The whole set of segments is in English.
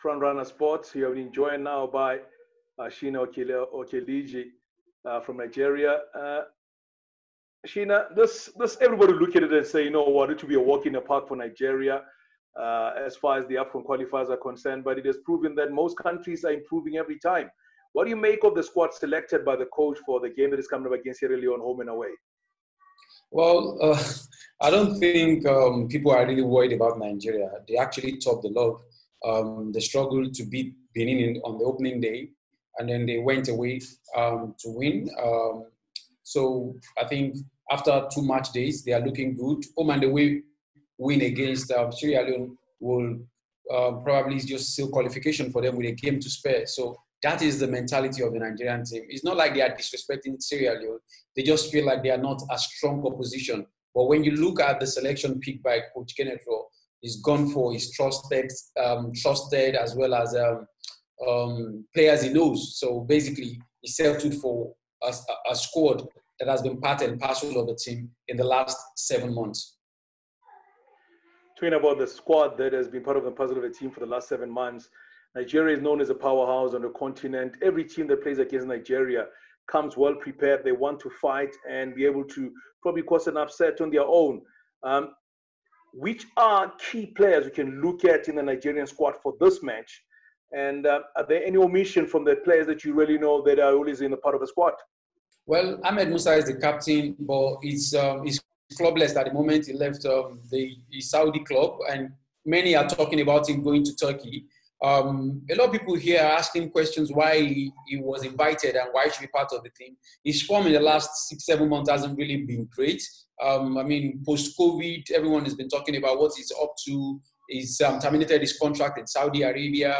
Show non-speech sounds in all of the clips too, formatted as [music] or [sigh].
Front Runner Sports. You have been joined now by uh, Shina Okeleji uh, from Nigeria. Uh, Shina, this, this everybody look at it and say, you know what, it will be a walk in the park for Nigeria uh, as far as the AFCON qualifiers are concerned, but it has proven that most countries are improving every time. What do you make of the squad selected by the coach for the game that is coming up against Sierra Leone home and away? Well, uh, [laughs] I don't think um, people are really worried about Nigeria. They actually topped the log. Um, they struggled to beat Benin on the opening day, and then they went away um, to win. Um, so I think after two match days, they are looking good. Home and away win against um, Sierra Leone will uh, probably just seal qualification for them with a game to spare. So that is the mentality of the Nigerian team. It's not like they are disrespecting Sierra Leone. They just feel like they are not a strong opposition. But when you look at the selection picked by Coach Gernot Rohr, he's gone for his trusted, um, trusted as well as um, um, players he knows. So basically, he settled for a, a squad that has been part and parcel of the team in the last seven months. Talking about the squad that has been part of the puzzle of the team for the last seven months, Nigeria is known as a powerhouse on the continent. Every team that plays against Nigeria comes well prepared. They want to fight and be able to probably cause an upset on their own. Um, which are key players we can look at in the Nigerian squad for this match? And uh, are there any omission from the players that you really know that are always in the part of the squad? Well, Ahmed Musa is the captain, but he's, um, clubless at the moment. He left um, the Saudi club, and many are talking about him going to Turkey. Um, a lot of people here are asking questions why he, was invited and why he should be part of the team. His form in the last six, seven months hasn't really been great. Um, I mean, post COVID, everyone has been talking about what he's up to. He's um, terminated his contract in Saudi Arabia.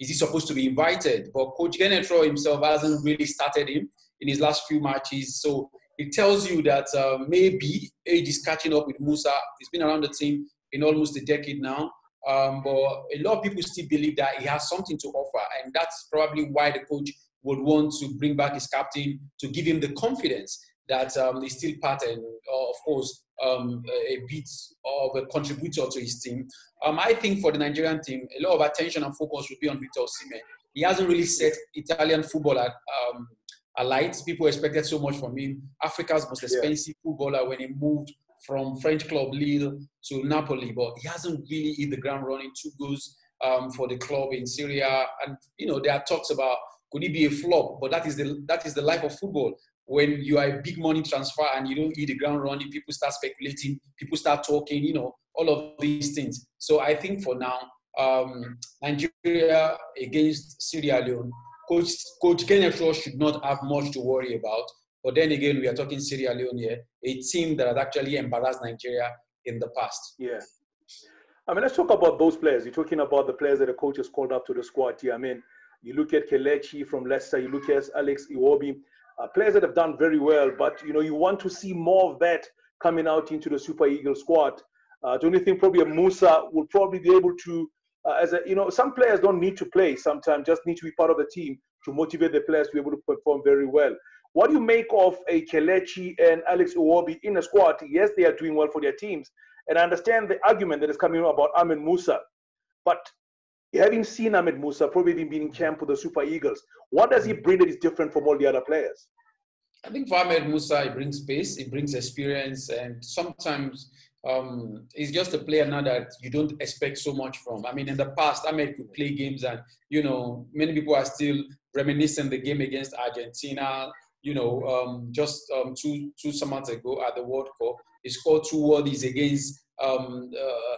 Is he supposed to be invited? But Coach Gernot Rohr himself hasn't really started him in his last few matches. So it tells you that uh, maybe age is catching up with Musa. He's been around the team in almost a decade now. Um, but a lot of people still believe that he has something to offer, and that's probably why the coach would want to bring back his captain to give him the confidence that um, he's still part and, uh, of course, um, a bit of a contributor to his team. Um, I think for the Nigerian team, a lot of attention and focus will be on Victor Osimhen. He hasn't really set Italian football at, um, alight. People expected so much from him. Africa's most expensive yeah. footballer when he moved from French club Lille to Napoli, but he hasn't really hit the ground running. Two goals um, for the club in Serie A, and you know there are talks about could he be a flop, but that is the that is the life of football. When you are a big money transfer and you don't hit the ground running, people start speculating, people start talking, you know, all of these things. So I think for now, um, Nigeria against Sierra Leone, Coach Coach Gernot should not have much to worry about. But then again, we are talking Sierra Leone here, a team that has actually embarrassed Nigeria in the past. Yeah. I mean, let's talk about those players. You're talking about the players that the coach has called up to the squad here. I mean, you look at Kelechi from Leicester, you look at Alex Iwobi, uh, players that have done very well, but you know, you want to see more of that coming out into the Super Eagle squad. Uh, don't you think probably a Musa will probably be able to, uh, as a, you know, some players don't need to play sometimes, just need to be part of the team to motivate the players to be able to perform very well. What do you make of a Kelechi and Alex Iwobi in a squad? Yes, they are doing well for their teams. And I understand the argument that is coming about Ahmed Musa. But having seen Ahmed Musa, probably being in camp with the Super Eagles, what does he bring that is different from all the other players? I think for Ahmed Musa, he brings pace, he brings experience, and sometimes um, he's just a player now that you don't expect so much from. I mean, in the past, Ahmed could play games, and you know, many people are still reminiscing the game against Argentina you know, um, just um, two two summers ago at the World Cup, he scored two worldies against um, uh,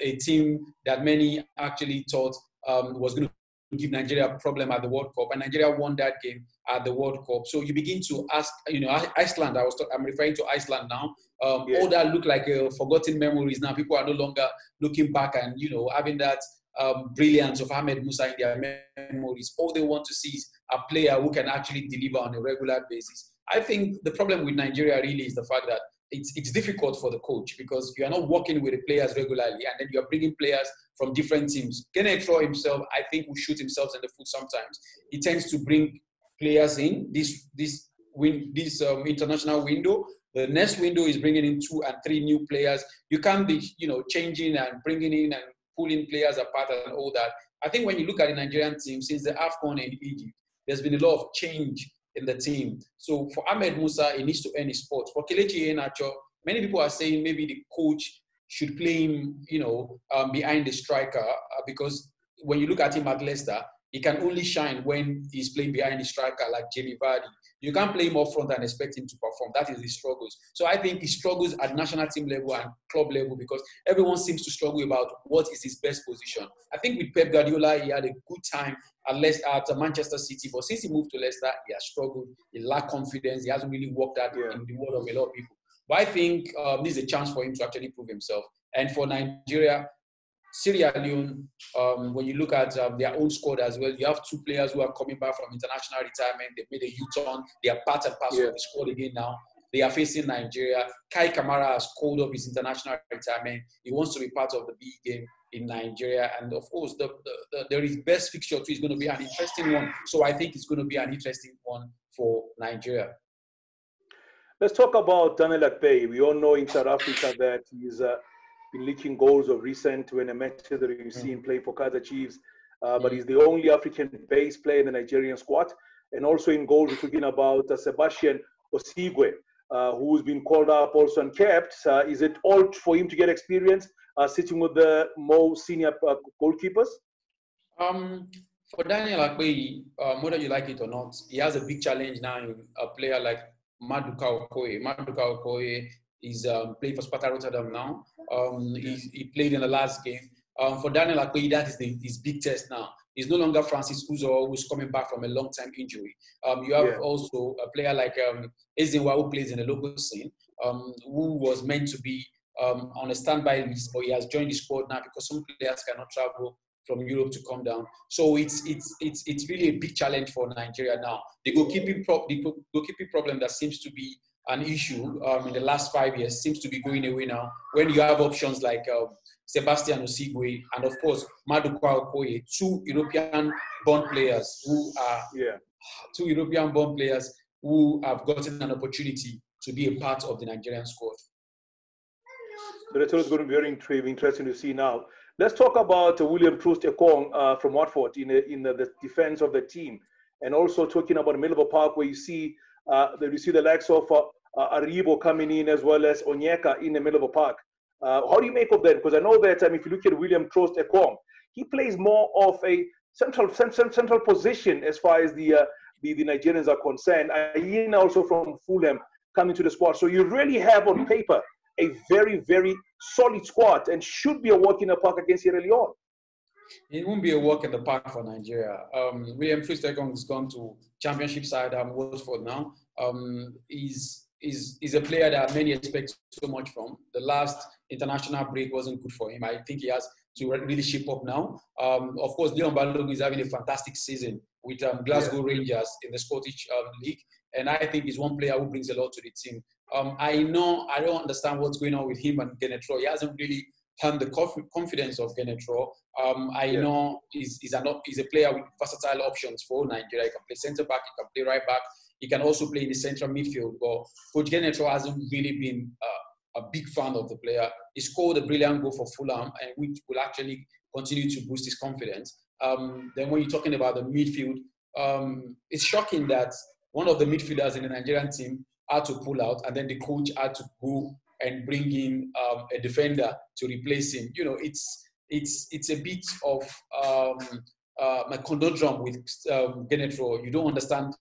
a team that many actually thought um, was going to give Nigeria a problem at the World Cup, and Nigeria won that game at the World Cup. So you begin to ask, you know, Iceland. I was talk, I'm referring to Iceland now. Um, yeah. All that look like uh, forgotten memories now. People are no longer looking back and you know having that um, brilliance of Ahmed Musa in their memories. All they want to see is a player who can actually deliver on a regular basis. I think the problem with Nigeria really is the fact that it's, it's difficult for the coach because you are not working with the players regularly and then you are bringing players from different teams. Gernot Rohr himself, I think, will shoot himself in the foot sometimes. He tends to bring players in this this win this um, international window. The next window is bringing in two and three new players. You can't be, you know, changing and bringing in and pulling players apart and all that. I think when you look at the Nigerian team since the AFCON in Egypt, there's been a lot of change in the team. So for Ahmed Musa, he needs to earn his spot. For Kelechi Iheanacho, many people are saying maybe the coach should play him, you know, um, behind the striker uh, because when you look at him at Leicester, he can only shine when he's playing behind the striker like Jamie Vardy. You can't play him up front and expect him to perform. That is his struggles. So I think he struggles at national team level and club level because everyone seems to struggle about what is his best position. I think with Pep Guardiola, he had a good time at, Leicester, at Manchester City, but since he moved to Leicester, he has struggled. He lacked confidence. He hasn't really worked out yeah. in the world of a lot of people. But I think um, this is a chance for him to actually prove himself. And for Nigeria, Sierra Leone, um, when you look at um, their own squad as well, you have two players who are coming back from international retirement. They've made a U-turn. They are part and parcel yeah. of the squad again now. They are facing Nigeria. Kai Kamara has called off his international retirement. He wants to be part of the big game in Nigeria. And of course, the, the, the, there is best fixture too is going to be an interesting one. So I think it's going to be an interesting one for Nigeria. Let's talk about Daniel Akpeyi. We all know in South Africa that he's uh, been leaking goals of recent when a match that you've seen play for Kaizer Chiefs. Uh, but he's the only African-based player in the Nigerian squad. And also in goals, we're talking about uh, Sebastian Osigwe, uh, who's been called up also and kept. Uh, is it all for him to get experience uh, sitting with the more senior uh, goalkeepers? Um, for Daniel Akpeyi, whether you like it or not, he has a big challenge now in a player like Maduka Okoye. Maduka Okoye is um, playing for Sparta Rotterdam now. Um, he, he, played in the last game. Um, for Daniel Akpeyi, that is the, his big test now. He's no longer Francis Uzoho, who's coming back from a long-time injury. Um, you have yeah. also a player like um, Ezenwa, who plays in the local scene, um, who was meant to be um, on a standby list, but he has joined the squad now because some players cannot travel from Europe to come down. So it's it's it's it's really a big challenge for Nigeria now. The goalkeeping pro- the goalkeeping problem that seems to be an issue um, in the last five years seems to be going away now. When you have options like uh, Sebastian Osigwe and of course Maduka Okoye, two European-born players who are yeah. two European-born players who have gotten an opportunity to be a part of the Nigerian squad. So that's going to be very interesting to see now. Let's talk about William Troost-Ekong uh, from Watford in, in the, the, defense of the team. And also talking about Middlesbrough Park, where you see uh, that you see the likes of uh, uh, Aribo coming in as well as Onyeka in the Middlesbrough Park. Uh, how do you make of that? Because I know that um, if you look at William Troost-Ekong, he plays more of a central central, central position as far as the, uh, the, the Nigerians are concerned. Ian also from Fulham coming to the squad. So you really have on paper a very, very solid squad and should be a walk in the park against Sierra Leone. It won't be a walk in the park for Nigeria. Um, William Troost-Ekong has gone to championship side um, Watford now. Um, he's, he's, he's a player that many expect so much from. The last international break wasn't good for him. I think he has to really shape up now. Um, of course, Leon Balogun is having a fantastic season with um, Glasgow yeah. Rangers in the Scottish um, League. And I think he's one player who brings a lot to the team. Um, I know I don't understand what's going on with him and Gernot Rohr. He hasn't really earned the confidence of Gernot Rohr. Um, I yeah. know he's, he's, an, he's a player with versatile options for Nigeria. He can play centre back, he can play right back, he can also play in the central midfield. But Coach Gernot Rohr hasn't really been uh, a big fan of the player. He scored a brilliant goal for Fulham, and which will actually continue to boost his confidence. Um, then when you're talking about the midfield, um, it's shocking that one of the midfielders in the Nigerian team had to pull out, and then the coach had to go and bring in um, a defender to replace him. You know, it's it's it's a bit of um, uh, a conundrum with um, Gernot Rohr. You don't understand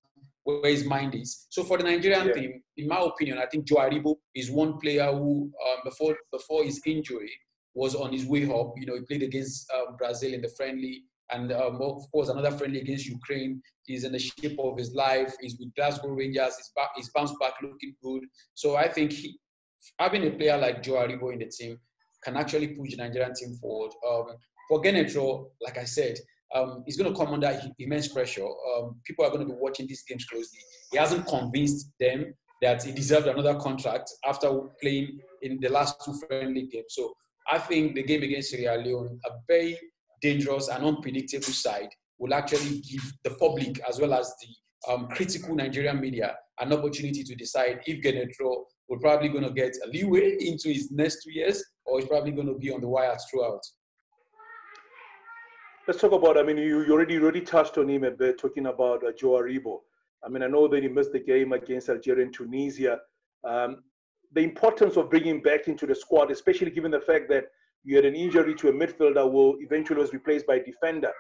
where his mind is. So for the Nigerian yeah. team, in my opinion, I think Joe Aribo is one player who um, before before his injury was on his way up. You know, he played against um, Brazil in the friendly. And um, of course, another friendly against Ukraine. He's in the shape of his life. He's with Glasgow Rangers. He's back. He's bounced back, looking good. So I think he, having a player like Joe Aribo in the team can actually push the Nigerian team forward. Um, for Gernot Rohr, like I said, um, he's going to come under immense pressure. Um, people are going to be watching these games closely. He hasn't convinced them that he deserved another contract after playing in the last two friendly games. So I think the game against Sierra Leone, a very dangerous and unpredictable side, will actually give the public as well as the um, critical Nigerian media an opportunity to decide if Gernot will probably going to get a leeway [laughs] into his next two years, or he's probably going to be on the wire throughout. Let's talk about. I mean, you, you already already touched on him a bit, talking about uh, Joe Aribo. I mean, I know that he missed the game against Algeria and Tunisia. Um, the importance of bringing back into the squad, especially given the fact that you had an injury to a midfielder who eventually was replaced by a defender.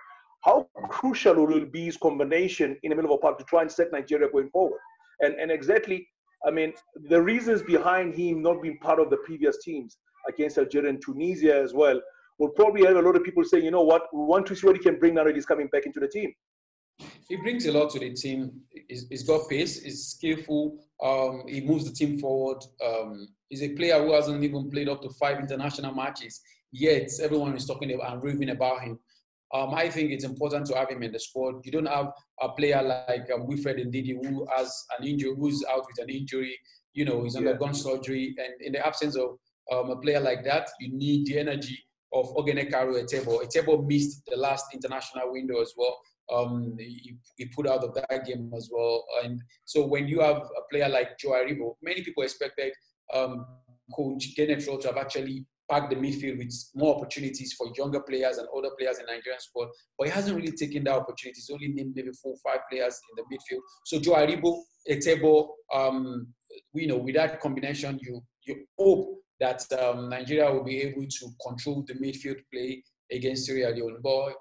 How crucial will be his combination in the middle of a park to try and set Nigeria going forward? And and exactly, I mean, the reasons behind him not being part of the previous teams against Algeria and Tunisia as well will probably have a lot of people saying, you know what, we want to see what he can bring now that he's coming back into the team. He brings a lot to the team. He's, he's got pace. He's skillful. Um, he moves the team forward. Um, he's a player who hasn't even played up to five international matches yet. Everyone is talking about and raving about him. Um, I think it's important to have him in the squad. You don't have a player like um, Wilfred Ndidi who has an injury, who's out with an injury. You know, he's undergone yeah. surgery, and in the absence of um, a player like that, you need the energy of Oghenekaro Etebo. Etebo missed the last international window as well. Um, he, he, put out of that game as well. And so when you have a player like Joe Aribo, many people expected um, Coach Gernot Rohr to have actually packed the midfield with more opportunities for younger players and older players in Nigerian squad, but he hasn't really taken that opportunity. He's only named maybe four five players in the midfield. So Joe Aribo, Etebo, um, you know, with that combination, you you hope that um, Nigeria will be able to control the midfield play against Sierra Leone. But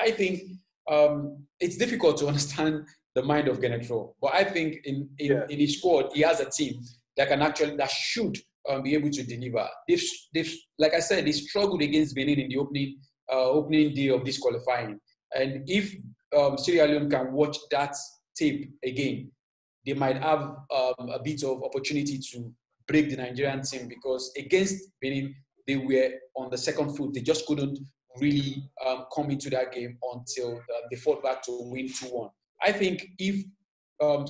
I think um, it's difficult to [laughs] understand the mind of Gernot Rohr. But I think in, in, yeah. in, his squad, he has a team that can actually, that should um, be able to deliver. They've, they've, like I said, they struggled against Benin in the opening, uh, opening day of this qualifying. And if um, Sierra Leone can watch that tape again, they might have um, a bit of opportunity to break the Nigerian team because against Benin, they were on the second foot. They just couldn't really um, come into that game until uh, they fought back to win 2 1. I think if um,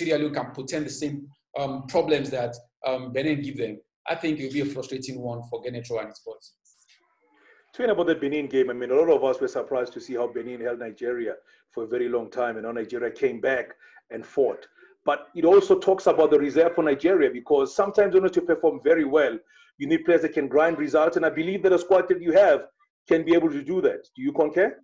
Leone can pretend the same um, problems that um, Benin give them, I think it'll be a frustrating one for Gernot Rohr and his boys. Talking about the Benin game, I mean, a lot of us were surprised to see how Benin held Nigeria for a very long time, and how Nigeria came back and fought. But it also talks about the reserve for Nigeria because sometimes in order to perform very well, you need players that can grind results. And I believe that the squad that you have can be able to do that. Do you concur?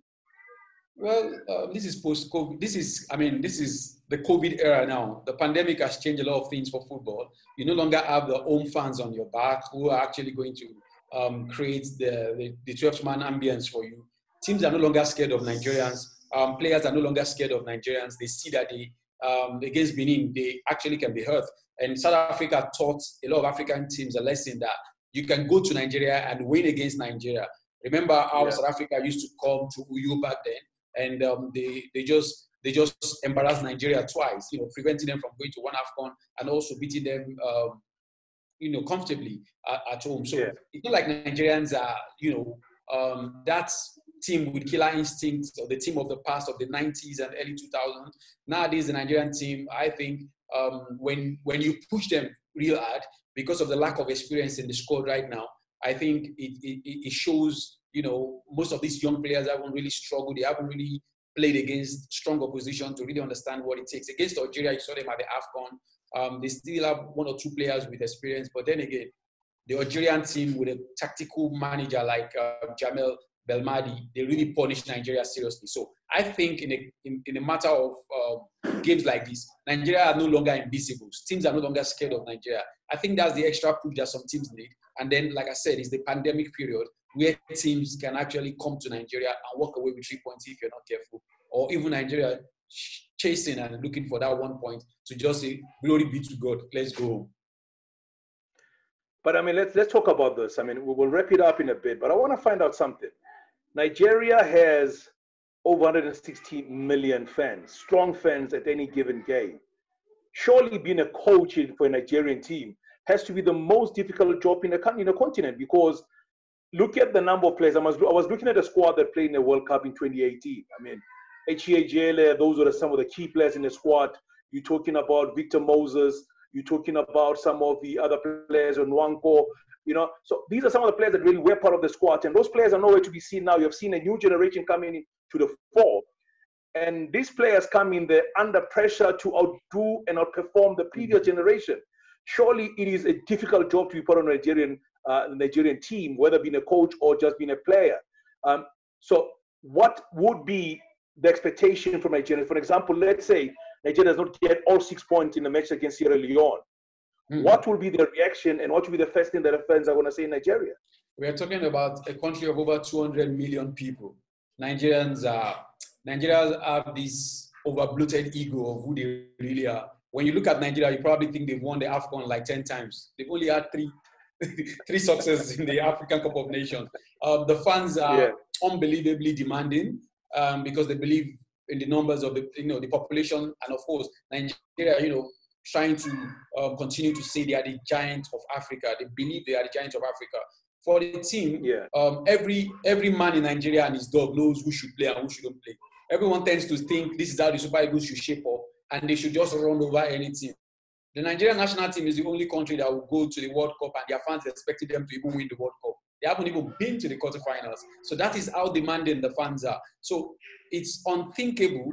Well, uh, this is post-COVID. This is, I mean, this is the COVID era now. The pandemic has changed a lot of things for football. You no longer have the home fans on your back who are actually going to um, create the, the, the 12-man ambience for you. Teams are no longer scared of Nigerians. Um, players are no longer scared of Nigerians. They see that they um, against Benin, they actually can be hurt. And South Africa taught a lot of African teams a lesson that you can go to Nigeria and win against Nigeria. Remember how yeah. South Africa used to come to Uyo back then, and um, they they just they just embarrassed Nigeria twice, you know, preventing them from going to one AFCON and also beating them, um, you know, comfortably at, at home. So yeah. it's not like Nigerians are, you know, um, that's team with killer instincts or the team of the past of the 90s and early 2000s. Nowadays, the Nigerian team, I think, um, when when you push them real hard because of the lack of experience in the squad right now, I think it, it, it shows. You know, most of these young players haven't really struggled. They haven't really played against strong opposition to really understand what it takes. Against Algeria, you saw them at the AFCON. Um, they still have one or two players with experience, but then again, the Algerian team with a tactical manager like uh, Jamel Belmadi, they really punish Nigeria seriously. So I think in a, in, in a matter of uh, games like this, Nigeria are no longer invisible. Teams are no longer scared of Nigeria. I think that's the extra push that some teams need. And then, like I said, it's the pandemic period where teams can actually come to Nigeria and walk away with three points if you're not careful. Or even Nigeria chasing and looking for that one point to just say, glory be to God, let's go. But I mean, let's let's talk about this. I mean, we will wrap it up in a bit. But I want to find out something. Nigeria has over 160 million fans, strong fans at any given game. Surely being a coach for a Nigerian team has to be the most difficult job in the, in continent because look at the number of players. I was, I was looking at the squad that played in the World Cup in 2018. I mean, Echiejile, those are some of the key players in the squad. You're talking about Victor Moses. You're talking about some of the other players, Nwankwo. You know, so these are some of the players that really were part of the squad, and those players are nowhere to be seen now. You have seen a new generation coming to the fore, and these players come in there under pressure to outdo and outperform the previous mm-hmm. generation. Surely, it is a difficult job to be part of a Nigerian uh, Nigerian team, whether being a coach or just being a player. Um, so, what would be the expectation from Nigeria? For example, let's say Nigeria does not get all six points in the match against Sierra Leone. Mm-hmm. What will be the reaction and what will be the first thing that the fans are going to say in Nigeria? We are talking about a country of over 200 million people. Nigerians are Nigerians have this over bloated ego of who they really are. When you look at Nigeria, you probably think they've won the AFCON like 10 times. They've only had three [laughs] three successes in the African Cup of Nations. Um, the fans are yeah. unbelievably demanding um, because they believe in the numbers of the you know the population and of course Nigeria you know trying to um, continue to say they are the giant of Africa. They believe they are the giant of Africa. For the team, yeah. um, every every man in Nigeria and his dog knows who should play and who shouldn't play. Everyone tends to think this is how the Super Eagles should shape up, and they should just run over any team. The Nigerian national team is the only country that will go to the World Cup, and their fans expected them to even win the World Cup. They haven't even been to the quarterfinals. So that is how demanding the fans are. So it's unthinkable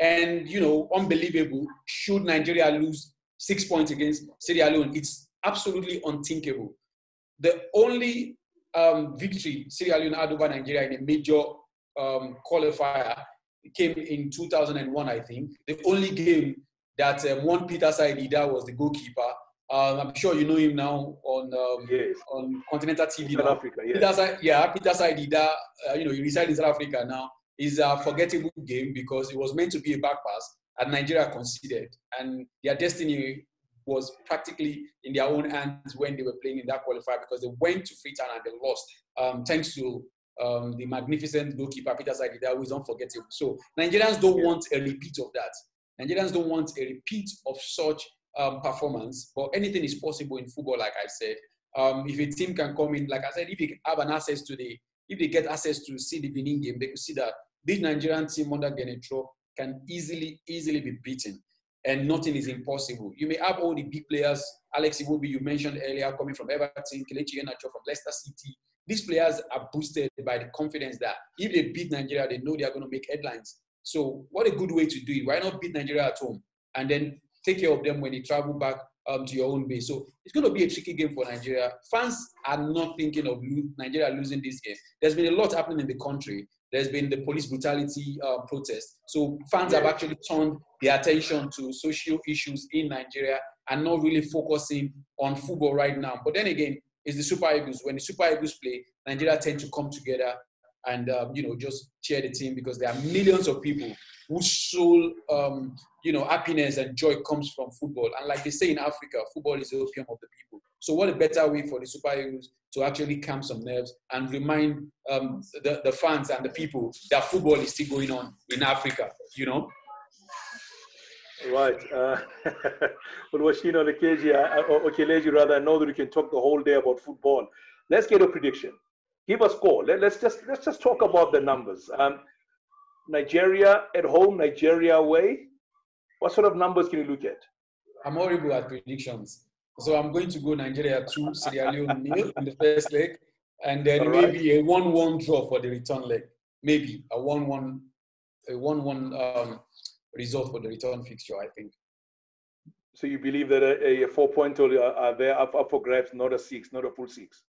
and you know unbelievable should Nigeria lose six points against Sierra Leone, It's absolutely unthinkable. The only um, victory Sierra Leone had over Nigeria in a major um, qualifier came in 2001, I think. The only game that um, one Peter Saidida was the goalkeeper. Um, I'm sure you know him now on um, yes. on Continental TV South now. Africa, yes. Peter, yeah, Peter Saidida, uh, you know, he resides in South Africa now. Is a forgettable game because it was meant to be a back pass and Nigeria conceded, and their destiny was practically in their own hands when they were playing in that qualifier because they went to Freetown and they lost um, thanks to um, the magnificent goalkeeper Peter Saidida, who is unforgettable. So Nigerians don't yeah. want a repeat of that. Nigerians don't want a repeat of such um, performance, but anything is possible in football, like I said. Um, if a team can come in, like I said, if you have an access to the, if they get access to see the Benin game, they could see that this Nigerian team under Gernot Rohr can easily, easily be beaten and nothing is impossible. You may have all the big players, Alex Iwobi, you mentioned earlier, coming from Everton, Kelechi Iheanacho from Leicester City. These players are boosted by the confidence that if they beat Nigeria, they know they are going to make headlines. So, what a good way to do it. Why not beat Nigeria at home and then take care of them when they travel back um, to your own base? So, it's going to be a tricky game for Nigeria. Fans are not thinking of Nigeria losing this game. There's been a lot happening in the country. There's been the police brutality uh, protest. So fans have actually turned their attention to social issues in Nigeria and not really focusing on football right now. But then again, it's the Super Eagles. When the Super Eagles play, Nigeria tend to come together and um, you know just cheer the team because there are millions of people whose sole um, you know happiness and joy comes from football. And like they say in Africa, football is the opium of the people. So what a better way for the Super Eagles to actually calm some nerves and remind um, the, the fans and the people that football is still going on in Africa, you know? Right. Uh, well, Washino Okeji, or Okeleji, rather, I know that we can talk the whole day about football. Let's get a prediction. Give us score. Let, us just let's just talk about the numbers. Um, Nigeria at home, Nigeria away. What sort of numbers can you look at? I'm horrible at predictions. So I'm going to go Nigeria 2, Sierra Leone nil in the first leg, and then right. maybe a 1 1 draw for the return leg. Maybe a 1 1 a 1 1 um, result for the return fixture, I think. So you believe that a, a four point are, are there up, up for grabs, not a six, not a full six?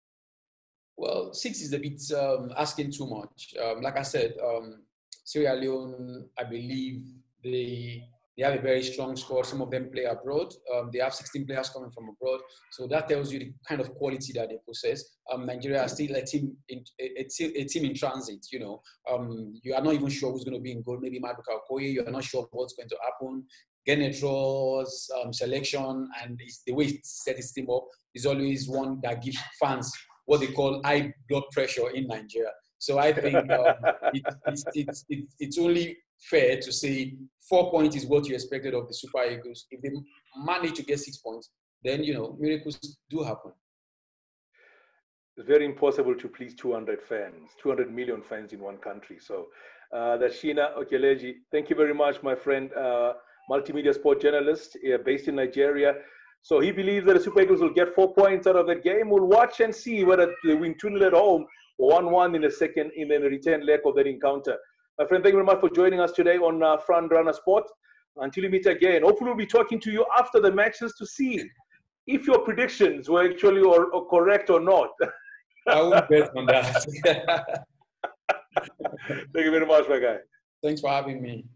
Well, six is a bit um, asking too much. Um, like I said, um, Sierra Leone, I believe they they have a very strong squad. Some of them play abroad. Um, they have 16 players coming from abroad. So that tells you the kind of quality that they possess. Um, Nigeria is still a team in a, a, team in transit. You know, um, you are not even sure who's going to be in goal. Maybe Maduka Okoye. You are not sure what's going to happen. Gernot Rohr's um, selection and the way he set his team up is always one that gives fans what they call high blood pressure in Nigeria. So I think um, [laughs] it, it's, it's, it's, it's only fair to say four points is what you expected of the Super Eagles. If they manage to get six points, then you know miracles do happen. It's very impossible to please 200 fans, 200 million fans in one country. So, uh, Dashina Okeleji, thank you very much, my friend, uh, multimedia sport journalist uh, based in Nigeria. So he believes that the Super Eagles will get four points out of that game. We'll watch and see whether they win 2 0 at home, 1 1 in the second, in the return leg of that encounter. My friend, thank you very much for joining us today on uh, Front Runner Sport. Until we meet again, hopefully we'll be talking to you after the matches to see if your predictions were actually or, or correct or not. [laughs] I won't bet on that. [laughs] Thank you very much, my guy. Thanks for having me.